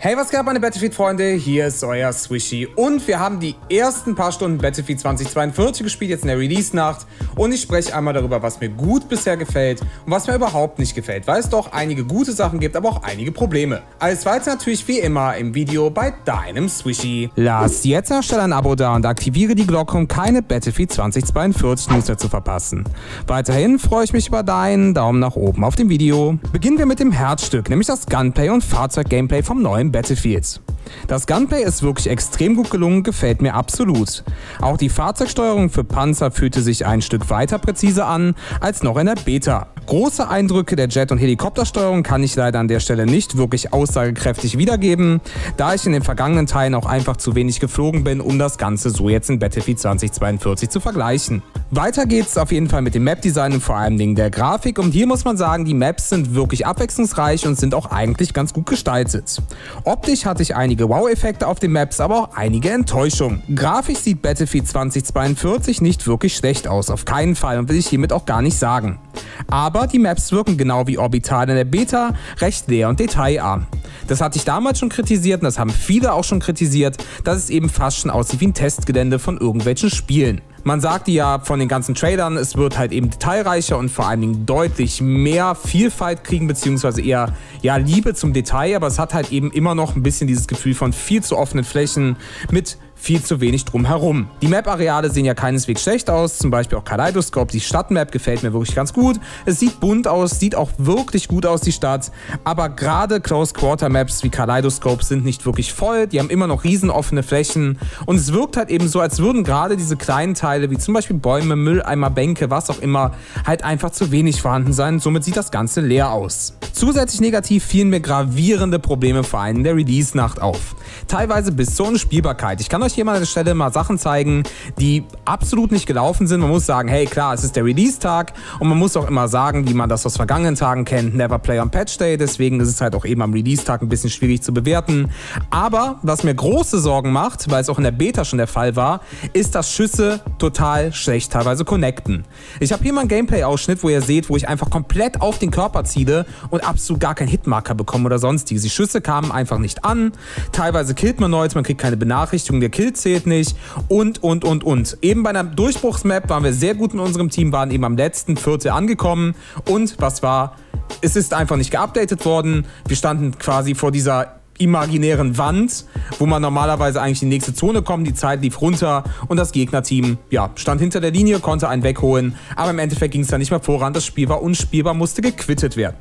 Hey, was geht ab, meine Battlefield-Freunde? Hier ist euer Swishy und wir haben die ersten paar Stunden Battlefield 2042 gespielt, jetzt in der Release-Nacht und ich spreche einmal darüber, was mir gut bisher gefällt und was mir überhaupt nicht gefällt, weil es doch einige gute Sachen gibt, aber auch einige Probleme. Alles weiter natürlich wie immer im Video bei deinem Swishy. Lass jetzt schnell ein Abo da und aktiviere die Glocke, um keine Battlefield 2042 News mehr zu verpassen. Weiterhin freue ich mich über deinen Daumen nach oben auf dem Video. Beginnen wir mit dem Herzstück, nämlich das Gunplay und Fahrzeug-Gameplay vom neuen better fields. Das Gunplay ist wirklich extrem gut gelungen, gefällt mir absolut. Auch die Fahrzeugsteuerung für Panzer fühlte sich ein Stück weiter präzise an als noch in der Beta. Große Eindrücke der Jet- und Helikoptersteuerung kann ich leider an der Stelle nicht wirklich aussagekräftig wiedergeben, da ich in den vergangenen Teilen auch einfach zu wenig geflogen bin, um das Ganze so jetzt in Battlefield 2042 zu vergleichen. Weiter geht's auf jeden Fall mit dem Map-Design und vor allem der Grafik und hier muss man sagen, die Maps sind wirklich abwechslungsreich und sind auch eigentlich ganz gut gestaltet. Optisch hatte ich einige Wow-Effekte auf den Maps, aber auch einige Enttäuschungen. Grafisch sieht Battlefield 2042 nicht wirklich schlecht aus, auf keinen Fall und will ich hiermit auch gar nicht sagen. Aber die Maps wirken genau wie Orbital in der Beta recht leer und detailarm. Das hatte ich damals schon kritisiert und das haben viele auch schon kritisiert, dass es eben fast schon aussieht wie ein Testgelände von irgendwelchen Spielen. Man sagte ja von den ganzen Trailern, es wird halt eben detailreicher und vor allen Dingen deutlich mehr Vielfalt kriegen, beziehungsweise eher ja, Liebe zum Detail, aber es hat halt eben immer noch ein bisschen dieses Gefühl von viel zu offenen Flächen mit viel zu wenig drumherum. Die Map-Areale sehen ja keineswegs schlecht aus, zum Beispiel auch Kaleidoskop, die Stadtmap gefällt mir wirklich ganz gut. Es sieht bunt aus, sieht auch wirklich gut aus, die Stadt, aber gerade Close-Quarter-Maps wie Kaleidoskop sind nicht wirklich voll, die haben immer noch riesen offene Flächen und es wirkt halt eben so, als würden gerade diese kleinen Teile wie zum Beispiel Bäume, Mülleimer, Bänke, was auch immer, halt einfach zu wenig vorhanden sein, somit sieht das Ganze leer aus. Zusätzlich negativ fielen mir gravierende Probleme vor allem in der Release-Nacht auf. Teilweise bis zur Unspielbarkeit. Ich kann euch hier mal an der Stelle mal Sachen zeigen, die absolut nicht gelaufen sind. Man muss sagen, hey klar, es ist der Release-Tag und man muss auch immer sagen, wie man das aus vergangenen Tagen kennt, never play on Patch Day, deswegen ist es halt auch eben am Release-Tag ein bisschen schwierig zu bewerten. Aber was mir große Sorgen macht, weil es auch in der Beta schon der Fall war, ist, dass Schüsse total schlecht teilweise connecten. Ich habe hier mal einen Gameplay-Ausschnitt, wo ihr seht, wo ich einfach komplett auf den Körper ziele und absolut gar keinen Hitmarker bekomme oder sonstiges. Die Schüsse kamen einfach nicht an. Teilweise killt man Leute, man kriegt keine Benachrichtigung, der Kill zählt nicht und, und, und, und. Eben bei einer Durchbruchsmap waren wir sehr gut in unserem Team, waren eben am letzten Viertel angekommen und was war? Es ist einfach nicht geupdatet worden. Wir standen quasi vor dieser imaginären Wand, wo man normalerweise eigentlich in die nächste Zone kommt. Die Zeit lief runter und das Gegnerteam ja, stand hinter der Linie, konnte einen wegholen. Aber im Endeffekt ging es dann nicht mehr voran. Das Spiel war unspielbar, musste gequittet werden.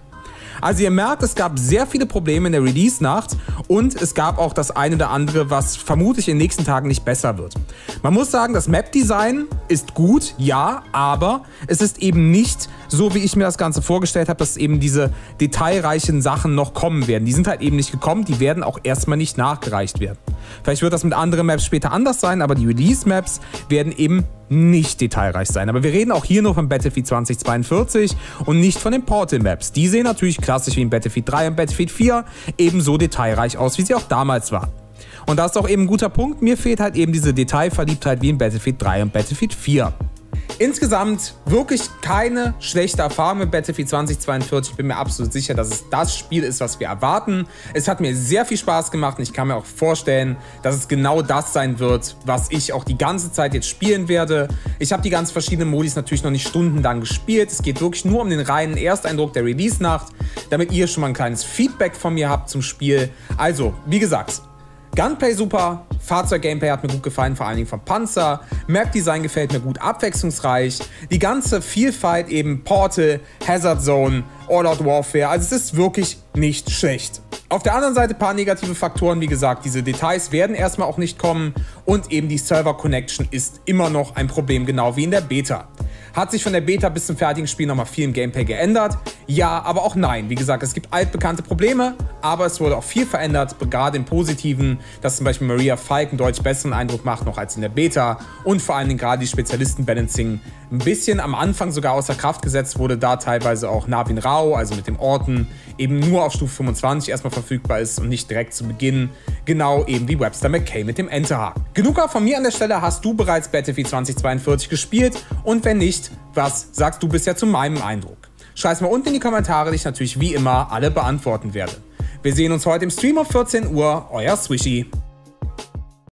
Also ihr merkt, es gab sehr viele Probleme in der Release-Nacht und es gab auch das eine oder andere, was vermutlich in den nächsten Tagen nicht besser wird. Man muss sagen, das Map-Design ist gut, ja, aber es ist eben nicht so, wie ich mir das Ganze vorgestellt habe, dass eben diese detailreichen Sachen noch kommen werden. Die sind halt eben nicht gekommen, die werden auch erstmal nicht nachgereicht werden. Vielleicht wird das mit anderen Maps später anders sein, aber die Release-Maps werden eben nicht detailreich sein. Aber wir reden auch hier nur von Battlefield 2042 und nicht von den Portal Maps. Die sehen natürlich klassisch wie in Battlefield 3 und Battlefield 4 ebenso detailreich aus, wie sie auch damals waren. Und das ist auch eben ein guter Punkt. Mir fehlt halt eben diese Detailverliebtheit wie in Battlefield 3 und Battlefield 4. Insgesamt wirklich keine schlechte Erfahrung mit Battlefield 2042. Ich bin mir absolut sicher, dass es das Spiel ist, was wir erwarten. Es hat mir sehr viel Spaß gemacht und ich kann mir auch vorstellen, dass es genau das sein wird, was ich auch die ganze Zeit jetzt spielen werde. Ich habe die ganz verschiedenen Modis natürlich noch nicht stundenlang gespielt. Es geht wirklich nur um den reinen Ersteindruck der Release-Nacht, damit ihr schon mal ein kleines Feedback von mir habt zum Spiel. Also, wie gesagt, Gunplay super, Fahrzeug-Gameplay hat mir gut gefallen, vor allen Dingen vom Panzer. Map-Design gefällt mir gut, abwechslungsreich. Die ganze Vielfalt eben Portal, Hazard Zone, All-Out Warfare. Also es ist wirklich nicht schlecht. Auf der anderen Seite ein paar negative Faktoren, wie gesagt, diese Details werden erstmal auch nicht kommen und eben die Server-Connection ist immer noch ein Problem, genau wie in der Beta. Hat sich von der Beta bis zum fertigen Spiel nochmal viel im Gameplay geändert? Ja, aber auch nein. Wie gesagt, es gibt altbekannte Probleme, aber es wurde auch viel verändert, gerade im Positiven, dass zum Beispiel Maria Falk einen deutlich besseren Eindruck macht noch als in der Beta und vor allen Dingen gerade die Spezialisten-Balancing ein bisschen am Anfang sogar außer Kraft gesetzt wurde, da teilweise auch Navin Rao, also mit dem Orten, eben nur auf Stufe 25 erstmal verfügbar ist und nicht direkt zu Beginn, genau eben wie Webster McKay mit dem Enterhaken. Genug auch von mir an der Stelle, hast du bereits Battlefield 2042 gespielt und wenn nicht, was sagst du bisher zu meinem Eindruck? Schreib's mal unten in die Kommentare, die ich natürlich wie immer alle beantworten werde. Wir sehen uns heute im Stream auf 14 Uhr, euer Swishy.